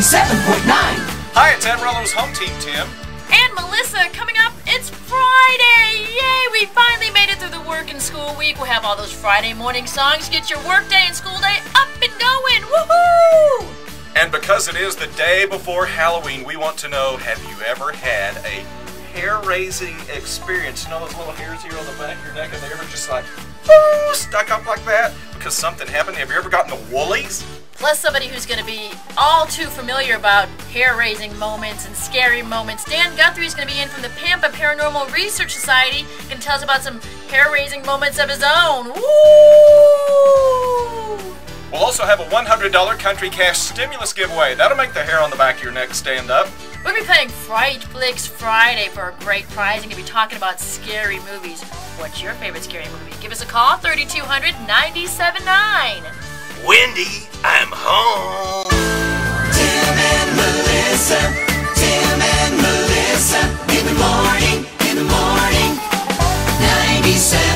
97.9. Hi, it's Amarillo's home team, Tim. And Melissa, coming up, it's Friday! Yay! We finally made it through the work and school week. We'll have all those Friday morning songs. Get your work day and school day up and going. Woohoo! And because it is the day before Halloween, we want to know have you ever had a hair raising experience? You know those little hairs here on the back of your neck, and they ever just like, woo, stuck up like that because something happened? Have you ever gotten the woolies? Plus, somebody who's going to be all too familiar about hair raising moments and scary moments. Dan Guthrie is going to be in from the Pampa Paranormal Research Society and tell us about some hair raising moments of his own. Woo! We'll also have a $100 country cash stimulus giveaway. That'll make the hair on the back of your neck stand up. We'll be playing Fright Flicks Friday for a great prize and going to be talking about scary movies. What's your favorite scary movie? Give us a call, 3200 979. Wendy, I'm home. Tim and Melissa. Tim and Melissa. In the morning. In the morning. 97.9.